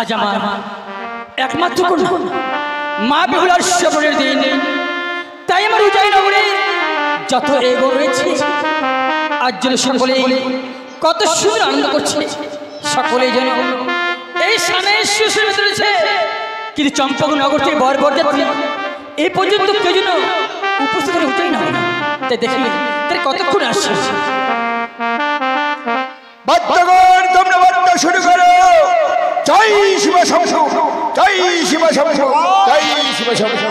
আজ আমার একমাত্র মা বিহুলার শ্রবণের দিন। তাই আমার উদয় নগরে যত এগো রয়েছে আজ যেন সকলে কত সুন্দর আনন্দ করছে। সকলেই যেন এই স্থানে সুসুর তুলেছে কিন্তু চম্পক নগরটি বর বরযাত্রী, এই পর্যন্ত কেউ যেন উপস্থিত হয়ে না। তাই দেখি তাই কতক্ষণ আসছে তোমরা শুরু করো। জয় শিব শম্ভু জয় শিব শম্ভু জয় শিব শম্ভু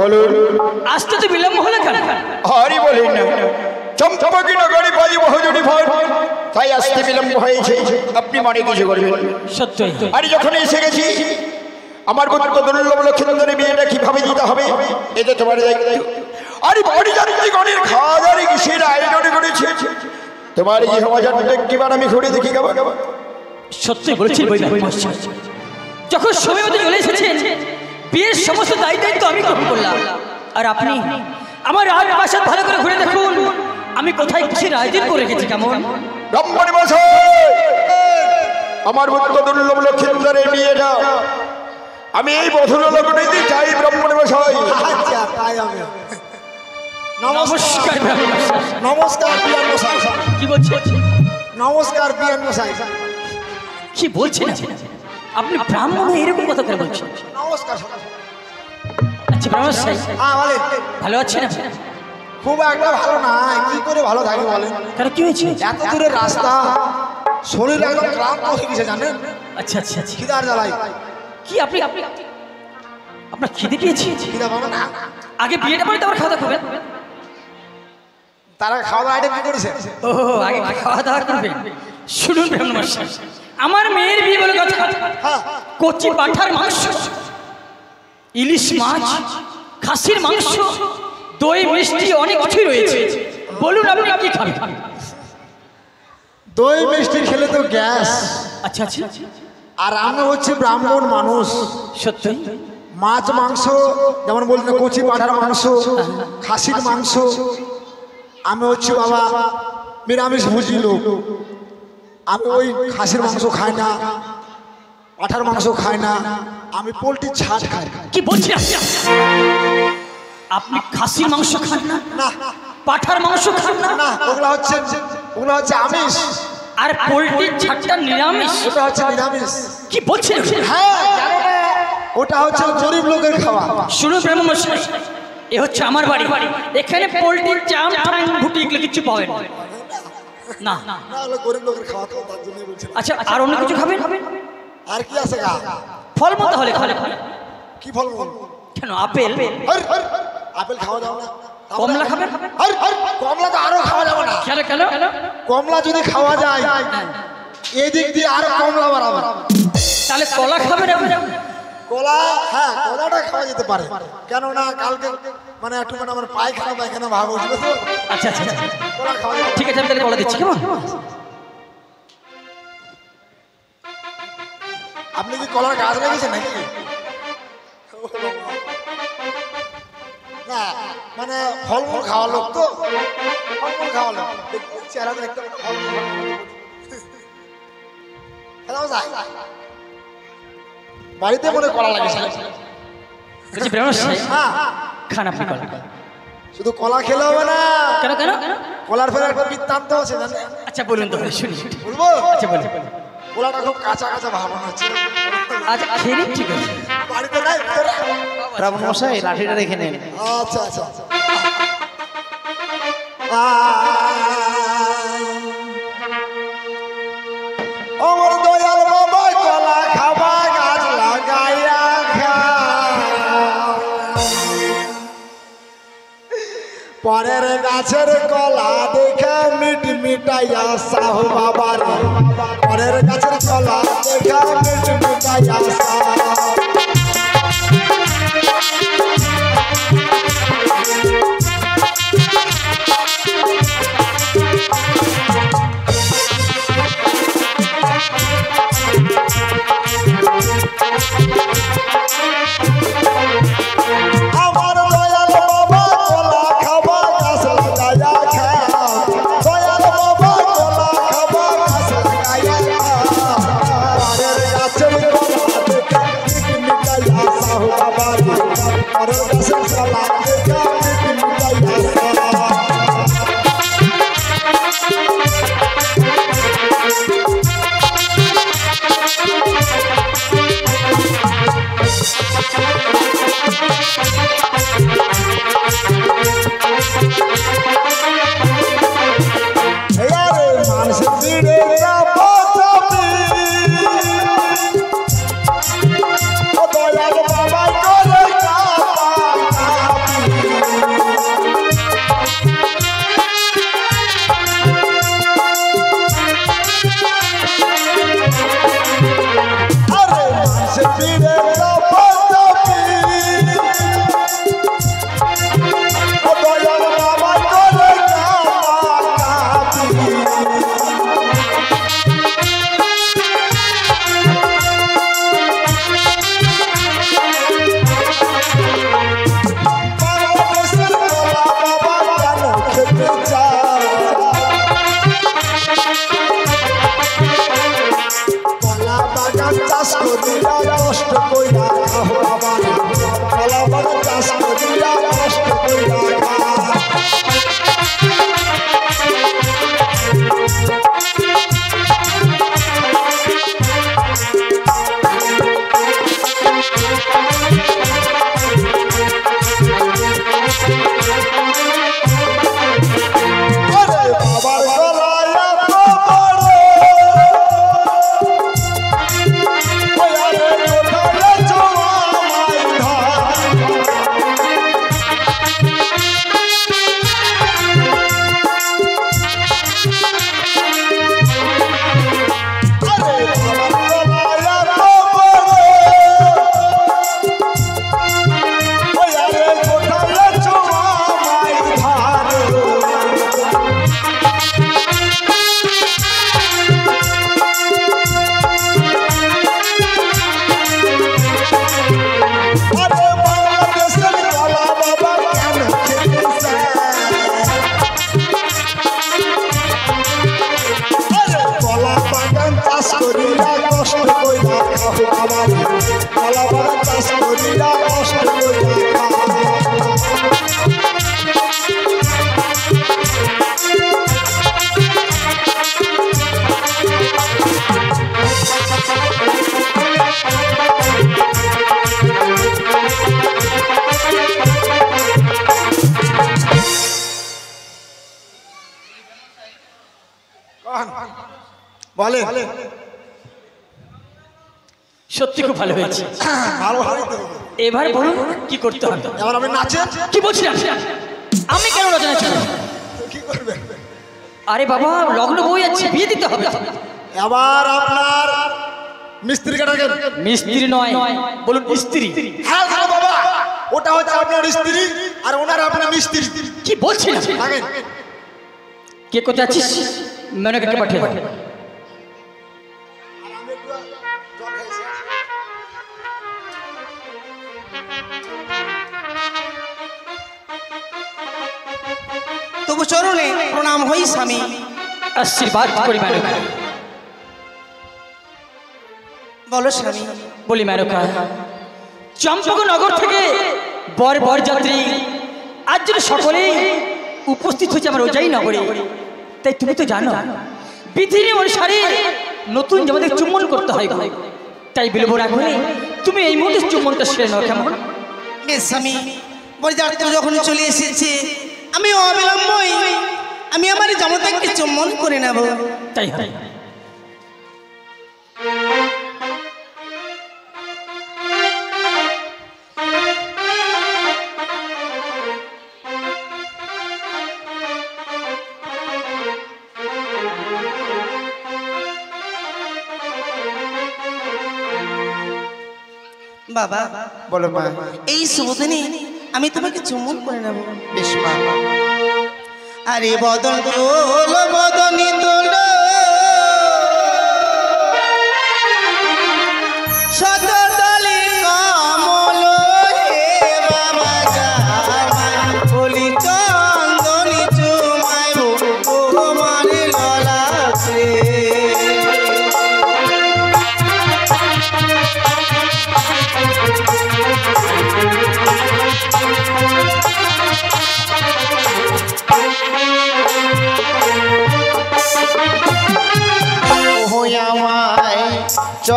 বলুন। আসতে তো বিলম্ব হলো কেন? হরি বলেন না। চম্পকি নগরী বাজি বহুজনী ভর তাই আসতে বিলম্ব হয়েছে। আপনি মনে কিছু করবেন? সত্যই। আরে যখন এসে গেছি আমার পুত্র দুর্লভ লক্ষ্মীন্দরের বিয়েটা কীভাবে দিতে হবে? এটা তোমার দায়িত্ব। আরে বড়ি গণের খাওয়া দাঁড়ি কিসের আয়োজন করেছে? তোমার এই সমাচার একটিবার আমি ঘুরে দেখি কেমন? সত্যি মহাশয় যখন সময় চলে এসেছেন বিয়ের সমস্ত দায়িত্ব দায়িত্ব আমি গ্রহণ করলাম। আর আপনি আমার রাজ বাসাত ভালো করে ঘুরে দেখুন। আমি কোথায় কিসের আয়োজন করে রেখেছি কেমন? ব্রাহ্মণ মশাই! আমার পুত্র দুর্লভ লক্ষ্মীন্দরের বিয়েটা আমি এই বধুর লগ্নে দিতে চাই ব্রাহ্মণ মশাই। আচ্ছা তাই হবে। নমস্কার নমস্কার বিয়ান মশাই। কি বলছেন? নমস্কার বিয়ান মশাই। কি বলছেন? আপনি ব্রাহ্মণ হয়ে এরকম কথা করে বলছেন? নমস্কার আচ্ছা ব্রাহ্মণ হ্যাঁ বলেন। ভালো আছেন খুব একটা ভালো না কি করে ভালো থাকে বলেন? কেন কি হয়েছে? এত দূরের রাস্তা শরীর একদম ক্লান্ত হয়ে গেছে জানেন? আচ্ছা আচ্ছা আচ্ছা। খিদার জ্বালাই কি আপনি আপনি আপনার খিদে পেয়েছে? খিদা পাবে না। আগে বিয়েটা করে তারপর খাওয়া দাওয়া করবেন? তারা খাওয়া দাওয়া আইটেম কি করেছে? ও আগে খাওয়া দাওয়া করবেন। শুনুন আমার মেয়ের বিয়ে বলে কথা। হ্যাঁ কচি পাঠার মাংস ইলিশ মাছ খাসির মাংস দই মিষ্টি অনেক কিছুই রয়েছে। বলুন আপনি কি খাবেন? দই মিষ্টি খেলে তো গ্যাস। আচ্ছা আচ্ছা। আর আমি হচ্ছে ব্রাহ্মণ মানুষ। সত্যি? মাছ মাংস যেমন বললেন কচি পাঠার মাংস খাসির মাংস। আমি হচ্ছে বাবা নিরামিষ ভুজি লোক। আমি ওই খাসির মাংস খাই না। পাঠার মাংস খায় না আমি পোলট্রির ছাট খাই কি বলছি আপনি? খাসির মাংস খান না পাঠার মাংস খান না ওগুলো হচ্ছে ওগুলো হচ্ছে আমিষ আর পোলট্রির ছাড়টা নিরামিষ ওটা হচ্ছে নিরামিষ কি বলছেন হ্যাঁ ওটা হচ্ছে গরিব লোকের খাওয়া শুনুন ব্রাহ্মণ মশাই এ হচ্ছে আমার বাড়ি এখানে পোলট্রির চাম ঠাং ভুটি এগুলো কিছু পাবেন না আচ্ছা আর অন্য কিছু খাবেন খাবেন আর কি আছে গা? ফল মতো হলে খালে কি ফল কেন আপেল? আপেল। খাওয়া যাবে না। কমলা খাবেন কমলা তো আরও খাওয়া যাবে না। কেন কেন? কমলা যদি খাওয়া যায় এদিক দিয়ে আরও কমলা বাড়াবে। তাহলে কলা খাবেন? কলা হ্যাঁ কলাটা খাওয়া যেতে পারে। কেননা কালকে মানে একটু মানে আমার পায়খানা পায়খানা ভাব উঠবে আচ্ছা আচ্ছা আচ্ছা। কলা খাওয়া ঠিক আছে আমি তাহলে কলা দিচ্ছি কেমন? আপনি কি কলার গাছ লাগিয়েছেন নাকি? না মানে ফলমূল খাওয়া লোক তো। ফলমূল খাওয়া লোক। চেহারা দেখতে বাড়িতে মনে কলা লাগে ব্রাহ্মণ হ্যাঁ খান আপনি কলা। শুধু কলা খেলে হবে না। কেন কেন? কলার ফেলে একটা বৃত্তান্ত আছে আচ্ছা বলুন তো শুনি। বলব? আচ্ছা বলুন। খুব কাঁচা কাঁচা ভাবনা হচ্ছে আচ্ছা, আচ্ছা খেলি ঠিক আছে। বাড়িতে নাই রাবণ মশাই লাঠিটা রেখে নেন। আচ্ছা আচ্ছা। কলা খাবা গাছ পরের গাছের কলা দেখে মিট মিটাইয়া সাহু বাবার পরের গাছের কলা দেখে মিট মিটাইয়া সাহু কলা ভালো হয়েছে হয় এবার বলুন কি করতে হবে? এবার আমি নাচেন কি বলছি আমি কেন রচনা ছিল কি করবে? আরে বাবা লগ্ন বই আছে বিয়ে দিতে হবে। এবার আপনার মিস্ত্রিকে ডাকেন মিস্ত্রি নয় বলুন স্ত্রী। হ্যাঁ হ্যাঁ বাবা। ওটা হচ্ছে আপনার স্ত্রী আর ওনার আপনার মিস্ত্রি। কি ডাকেন কে কোথায় আছিস? মেনকাকে পাঠিয়ে হই স্বামী আশীর্বাদ করি মেনকা বলো স্বামী, বলি মেনকা চম্পকনগর থেকে বর বর যাত্রী, আজ যেন সকলেই উপস্থিত হয়েছে আমার ওজাই নগরে, তাই তুমি তো জানো, বিধির অনুসারে নতুন জামাদের চুম্বন করতে হয়। তাই না করে তুমি এই মুহূর্তে চুম্বনটা সেরে নাও কেমন? স্বামী, বরযাত্রী যখন চলে এসেছে আমি অবিলম্বই আমি আমার জনতাকে চুম্বন করে নেব। তাই তাই বাবা বলো মা। এই শুভ আমি তোমাকে চুম্বন করে নেব। বেশ মা। আরে বদল তোল বদনি তোল।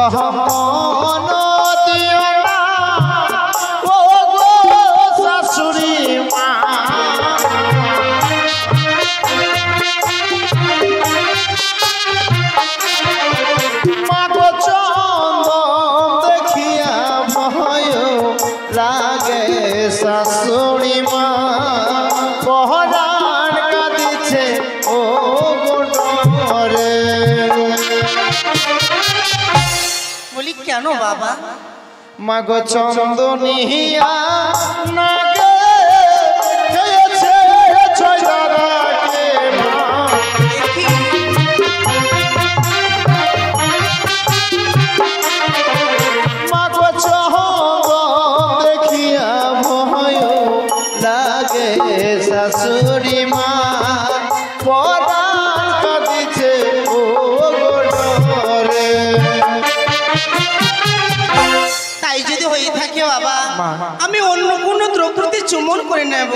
চহমন মাগ চন্দনিয়া। করে নেব।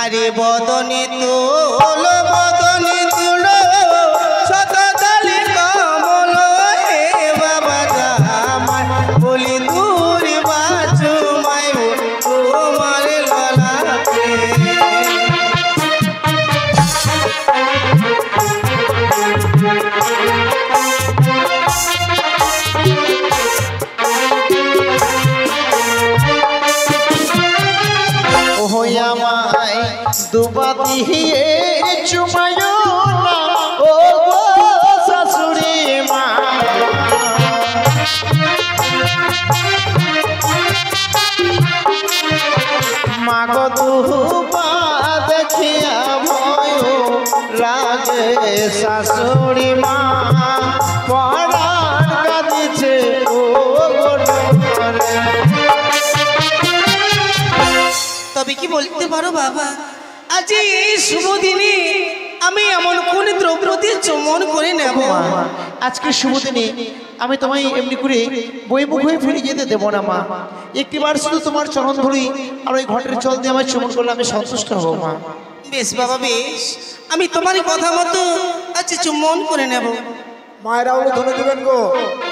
আরে বদনে তোল দুবাতি চুমায় ও শাশুড়ি মা। মাগ দুবা দেখিয়া শাশুড়ি মা। তবে কি বলতে পারো বাবা? আজ এই শুভ দিনে আমি এমন কোন দ্রব্যতে চুমন করে নেব মা আজকে শুভ দিনে আমি তোমায় এমনি করে বইমুখ হয়ে ফিরে যেতে দেবো না মা। একটিবার শুধু তোমার চরণ ধরি আর ওই ঘটের চল দিয়ে আমার চুমন করলে আমি সন্তুষ্ট হব মা। বেশ বাবা বেশ। আমি তোমার কথা মতো আচ্ছা চুম্বন করে নেব। মায়েরা ওগুলো ধরে দেবেন গো।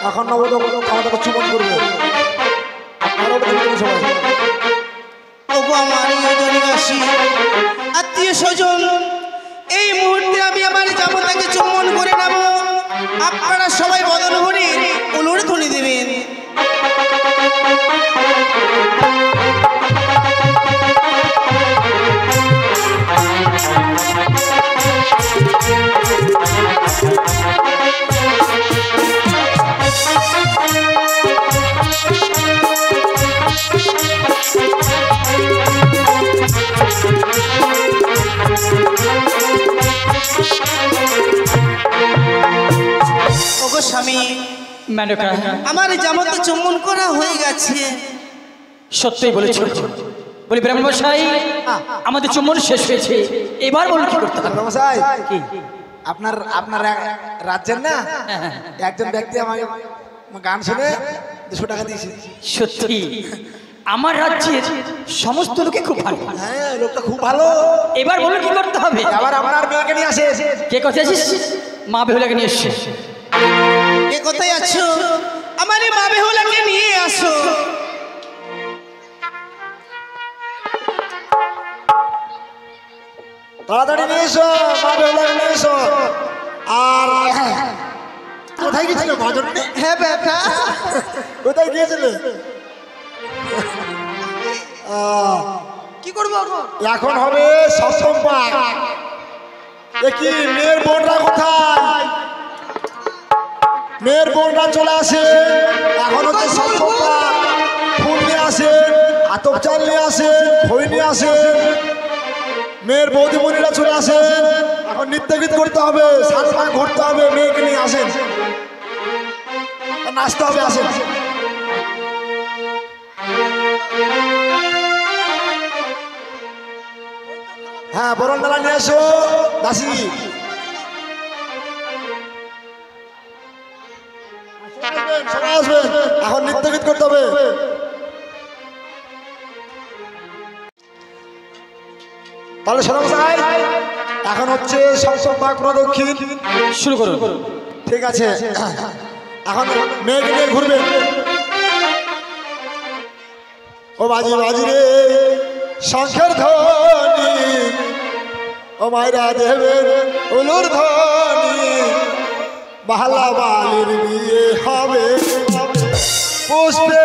এখন নবদ আমাদেরকে চুমন করবে। সবাই। ওগো আমার আত্মীয় স্বজন, এই মুহূর্তে আমি আমার জামতাকে চুম্বন করে নেব। আপনারা সবাই বদল ভরে অনুরোধ দেবেন। মেনকা আমার জামাতে চুম্বন করা হয়ে গেছে। সত্যই বলেছ। বলি ব্রহ্মশাই আমাদের চুম্বন শেষ হয়েছে। এবার বলুন কি করতে হবে? মশাই কি? আপনার আপনার রাজ্যের না? একজন ব্যক্তি আমাকে গান শুনে দুশো টাকা দিয়েছে। সত্যি? আমার রাজ্যের সমস্ত লোকে খুব ভালো। হ্যাঁ লোকটা খুব ভালো। এবার বলুন কি করতে হবে? আবার আপনার মেয়েকে নিয়ে আসে। কে কথা আছিস? মা বেহুলাকে নিয়ে এসছে। কে কোথায় আছো? আমার এই মা বেহুলাকে নিয়ে আসো। তাড়াতাড়ি নিয়ে এসো মা বেহুলাকে নিয়ে এসো। আর কোথায় গেছিল ভজনে? হ্যাঁ বেটা। কোথায় গিয়েছিলে? কি করব এখন? এখন হবে সপ্তম পাক দেখি মেয়ের বোনরা কোথায়? মেয়ের বোনরা চলে আসে। এখন হচ্ছে নিয়ে আসে, আতপ চাল নিয়ে আসে, খই নিয়ে আসেন মেয়ের বৌদি বৌদিমণিরা চলে আসেন এখন নৃত্য গীত করতে হবে পাক ঘুরতে হবে, মেয়েকে নিয়ে আসেন। নাচতে হবে, আসেন। হ্যাঁ বরণ ডালা নিয়ে এসো, দাসি। তাহলে সাহেব এখন হচ্ছে সপ্তম ভাগ প্রদক্ষিণ শুরু করুন। ঠিক আছে এখন মেয়েকে নিয়ে ঘুরবে। ও বাজি বাজি রে শঙ্খের ধ্বনি। ও মায়েরা দেবের উলুর ধ্বনি। বাহালা বালির বিয়ে হবে। পুষ্পের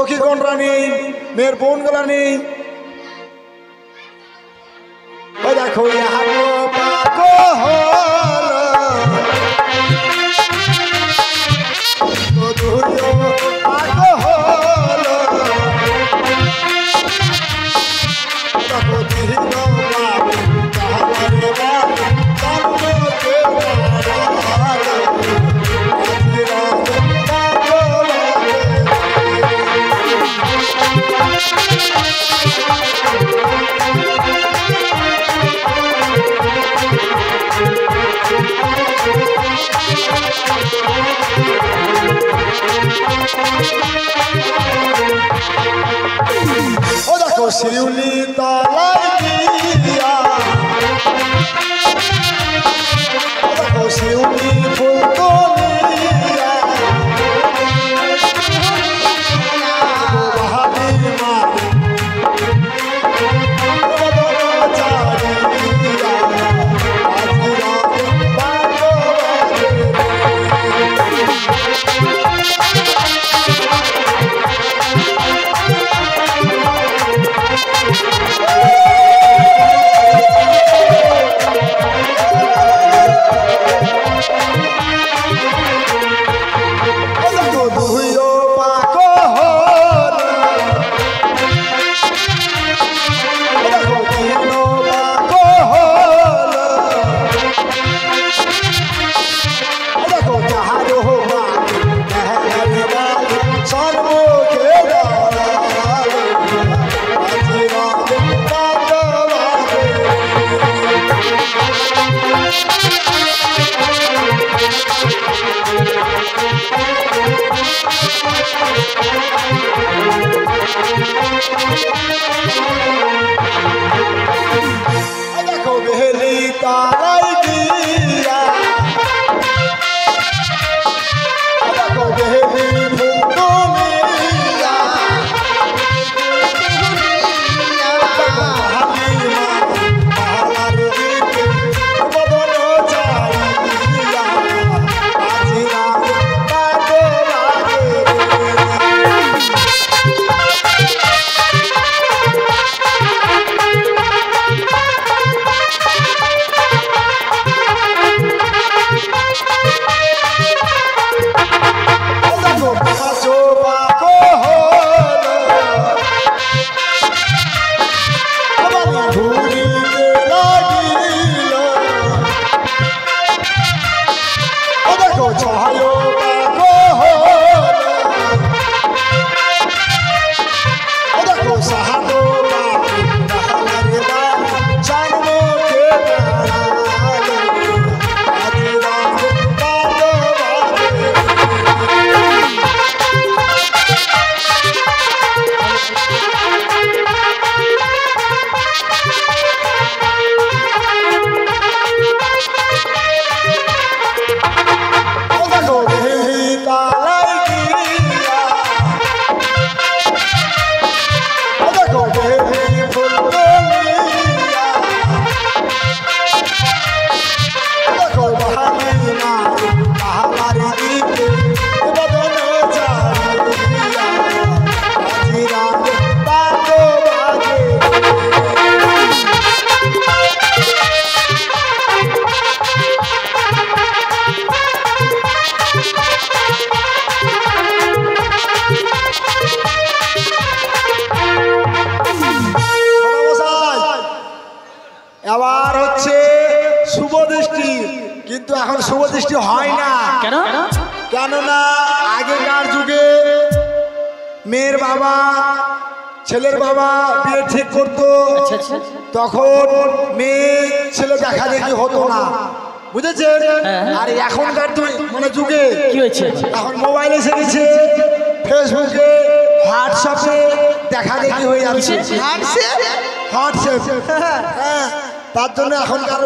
সখী গণরা নেই মেয়ের বোনগুলা নেই দেখো ইহাগো ও দেখো শিউলি এখন শুভ দৃষ্টি হয় না। কেন? কেননা আগেকার যুগে মেয়ের বাবা ছেলের বাবা বিয়ে ঠিক করতো। আচ্ছা আচ্ছা। তখন মেয়ে ছেলে দেখা দেখি হতো না। বুঝেছেন? হ্যাঁ। আর এখনকার তো মানে যুগে কি হয়েছে? এখন মোবাইল এসে গেছে ফেসবুকে হোয়াটসঅ্যাপে দেখা দেখি হয়ে যাচ্ছে। হোয়াটসঅ্যাপ হ্যাঁ। তার জন্য এখনকার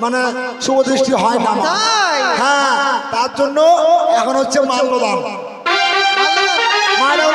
মানে শুভদৃষ্টি হয় না হ্যাঁ তার জন্য এখন হচ্ছে মাল্যদান। মায়েরা